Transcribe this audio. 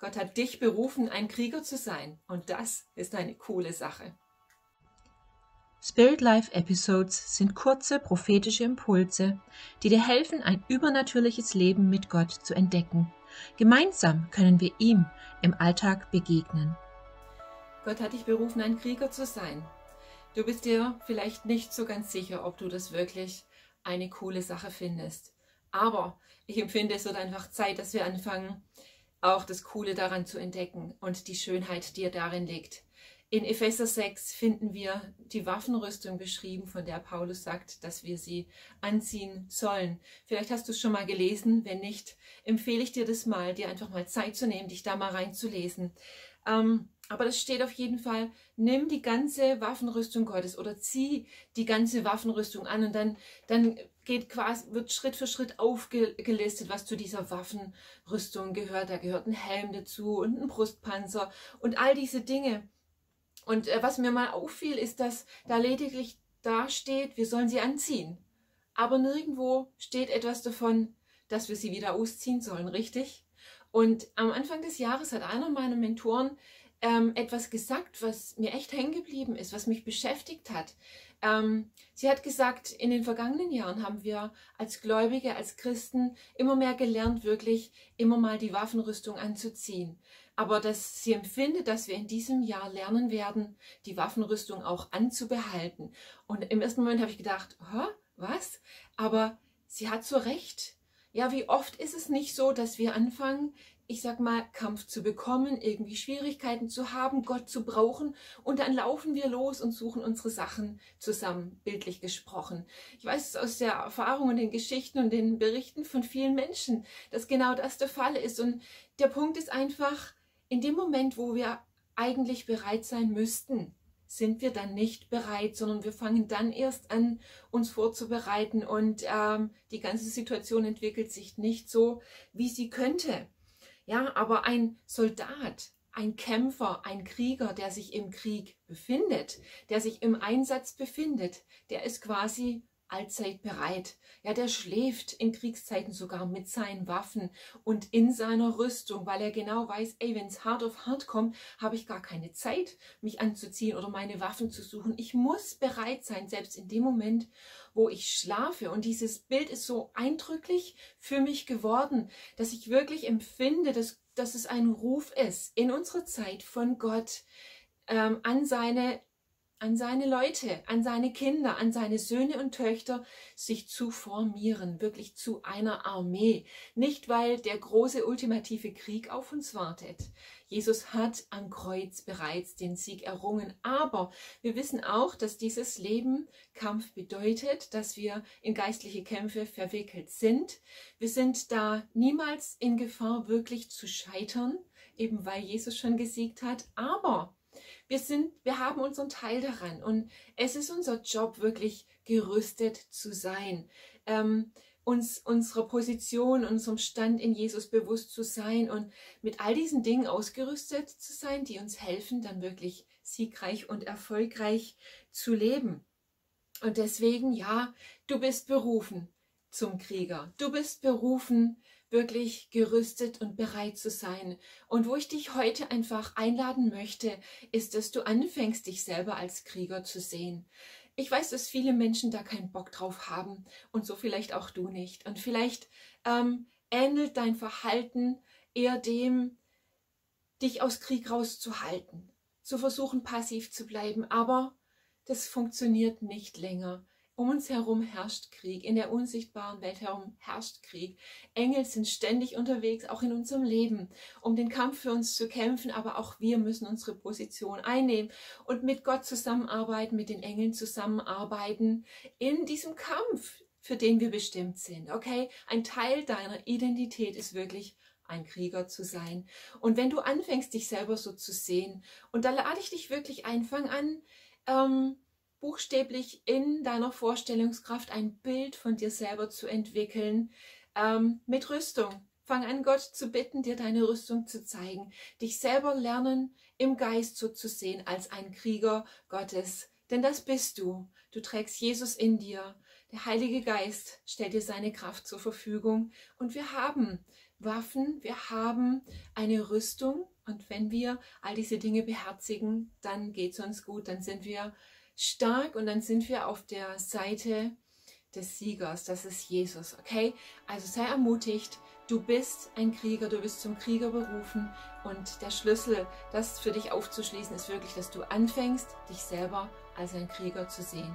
Gott hat dich berufen, ein Krieger zu sein. Und das ist eine coole Sache. Spirit Life Episodes sind kurze prophetische Impulse, die dir helfen, ein übernatürliches Leben mit Gott zu entdecken. Gemeinsam können wir ihm im Alltag begegnen. Gott hat dich berufen, ein Krieger zu sein. Du bist dir vielleicht nicht so ganz sicher, ob du das wirklich eine coole Sache findest. Aber ich empfinde, es wird einfach Zeit, dass wir anfangen, auch das Coole daran zu entdecken und die Schönheit, die darin liegt. In Epheser 6 finden wir die Waffenrüstung beschrieben, von der Paulus sagt, dass wir sie anziehen sollen. Vielleicht hast du es schon mal gelesen. Wenn nicht, empfehle ich dir das mal, dir einfach mal Zeit zu nehmen, dich da mal reinzulesen. Ähm, aber das steht auf jeden Fall, nimm die ganze Waffenrüstung Gottes oder zieh die ganze Waffenrüstung an und dann, dann geht quasi, wird Schritt für Schritt aufgelistet, was zu dieser Waffenrüstung gehört. Da gehört ein Helm dazu und ein Brustpanzer und all diese Dinge. Und äh, was mir mal auffiel, ist, dass da lediglich da steht, wir sollen sie anziehen. Aber nirgendwo steht etwas davon, dass wir sie wieder ausziehen sollen, richtig? Und am Anfang des Jahres hat einer meiner Mentoren ähm, etwas gesagt, was mir echt hängen geblieben ist, was mich beschäftigt hat. Ähm, sie hat gesagt, in den vergangenen Jahren haben wir als Gläubige, als Christen immer mehr gelernt, wirklich immer mal die Waffenrüstung anzuziehen. Aber dass sie empfindet, dass wir in diesem Jahr lernen werden, die Waffenrüstung auch anzubehalten. Und im ersten Moment habe ich gedacht, was? Aber sie hat so recht. Ja, wie oft ist es nicht so, dass wir anfangen, ich sag mal, Kampf zu bekommen, irgendwie Schwierigkeiten zu haben, Gott zu brauchen und dann laufen wir los und suchen unsere Sachen zusammen, bildlich gesprochen. Ich weiß es aus der Erfahrung und den Geschichten und den Berichten von vielen Menschen, dass genau das der Fall ist. Und der Punkt ist einfach, in dem Moment, wo wir eigentlich bereit sein müssten, sind wir dann nicht bereit, sondern wir fangen dann erst an, uns vorzubereiten und ähm, die ganze Situation entwickelt sich nicht so, wie sie könnte. Ja, aber ein Soldat, ein Kämpfer, ein Krieger, der sich im Krieg befindet, der sich im Einsatz befindet, der ist quasi allzeit bereit. Ja, der schläft in Kriegszeiten sogar mit seinen Waffen und in seiner Rüstung, weil er genau weiß, ey, wenn es hart auf hart kommt, habe ich gar keine Zeit, mich anzuziehen oder meine Waffen zu suchen. Ich muss bereit sein, selbst in dem Moment, wo ich schlafe. Und dieses Bild ist so eindrücklich für mich geworden, dass ich wirklich empfinde, dass, dass es ein Ruf ist in unserer Zeit von Gott ähm, an seine an seine Leute, an seine Kinder, an seine Söhne und Töchter, sich zu formieren, wirklich zu einer Armee. Nicht, weil der große ultimative Krieg auf uns wartet. Jesus hat am Kreuz bereits den Sieg errungen, aber wir wissen auch, dass dieses Leben Kampf bedeutet, dass wir in geistliche Kämpfe verwickelt sind. Wir sind da niemals in Gefahr, wirklich zu scheitern, eben weil Jesus schon gesiegt hat, aber wir sind, wir haben unseren Teil daran und es ist unser Job, wirklich gerüstet zu sein, ähm, uns unserer Position, unserem Stand in Jesus bewusst zu sein und mit all diesen Dingen ausgerüstet zu sein, die uns helfen, dann wirklich siegreich und erfolgreich zu leben. Und deswegen, ja, du bist berufen zum Krieger. Du bist berufen, wirklich gerüstet und bereit zu sein. Und wo ich dich heute einfach einladen möchte, ist, dass du anfängst, dich selber als Krieger zu sehen. Ich weiß, dass viele Menschen da keinen Bock drauf haben und so vielleicht auch du nicht. Und vielleicht ähm, ähnelt dein Verhalten eher dem, dich aus Krieg rauszuhalten, zu versuchen, passiv zu bleiben. Aber das funktioniert nicht länger. Um uns herum herrscht Krieg, in der unsichtbaren Welt herum herrscht Krieg. Engel sind ständig unterwegs, auch in unserem Leben, um den Kampf für uns zu kämpfen, aber auch wir müssen unsere Position einnehmen und mit Gott zusammenarbeiten, mit den Engeln zusammenarbeiten in diesem Kampf, für den wir bestimmt sind. Okay, ein Teil deiner Identität ist wirklich ein Krieger zu sein. Und wenn du anfängst, dich selber so zu sehen, und da lade ich dich wirklich ein, an, ähm, buchstäblich in deiner Vorstellungskraft ein Bild von dir selber zu entwickeln ähm, mit Rüstung. Fang an, Gott zu bitten, dir deine Rüstung zu zeigen, dich selber lernen, im Geist so zu sehen als ein Krieger Gottes. Denn das bist du. Du trägst Jesus in dir. Der Heilige Geist stellt dir seine Kraft zur Verfügung. Und wir haben Waffen, wir haben eine Rüstung und wenn wir all diese Dinge beherzigen, dann geht es uns gut, dann sind wir stark und dann sind wir auf der Seite des Siegers, das ist Jesus, okay? Also sei ermutigt, du bist ein Krieger, du bist zum Krieger berufen und der Schlüssel, das für dich aufzuschließen, ist wirklich, dass du anfängst, dich selber als ein Krieger zu sehen.